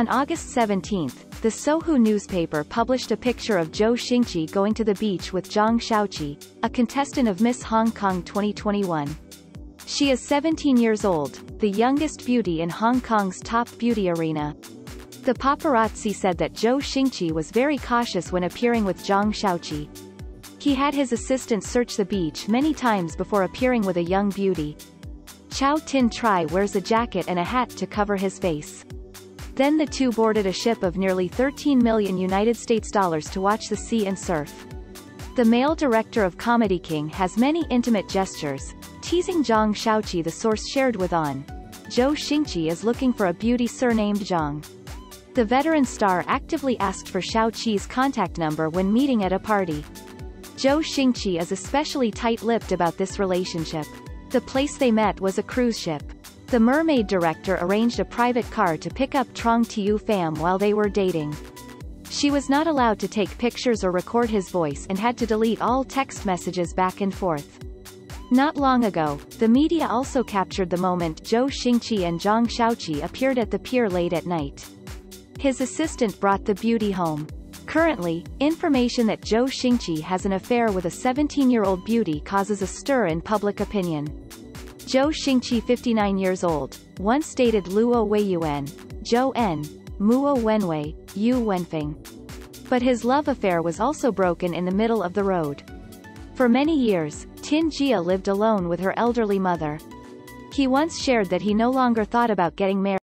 On August 17, the Sohu newspaper published a picture of Zhou Xingchi going to the beach with Zhang Xiaoqi, a contestant of Miss Hong Kong 2021. She is 17 years old, the youngest beauty in Hong Kong's top beauty arena. The paparazzi said that Zhou Xingchi was very cautious when appearing with Zhang Xiaoqi. He had his assistant search the beach many times before appearing with a young beauty. Chow Tin Tri wears a jacket and a hat to cover his face. Then the two boarded a ship of nearly 13 million United States dollars to watch the sea and surf. The male director of Comedy King has many intimate gestures, teasing Zhang Xiaoqi the source shared with On. Zhou Xingchi is looking for a beauty surnamed Zhang. The veteran star actively asked for Xiaoqi's contact number when meeting at a party. Zhou Xingchi is especially tight-lipped about this relationship. The place they met was a cruise ship. The Mermaid director arranged a private car to pick up Trong Tiu Pham while they were dating. She was not allowed to take pictures or record his voice and had to delete all text messages back and forth. Not long ago, the media also captured the moment Zhou Xingchi and Zhang Xiaoqi appeared at the pier late at night. His assistant brought the beauty home. Currently, information that Zhou Xingchi has an affair with a 17-year-old beauty causes a stir in public opinion. Zhou Xingchi 59 years old, once dated Luo Weiyuan, Zhou En, Muo Wenwei, Yu Wenfeng. But his love affair was also broken in the middle of the road. For many years, Tin Jia lived alone with her elderly mother. He once shared that he no longer thought about getting married.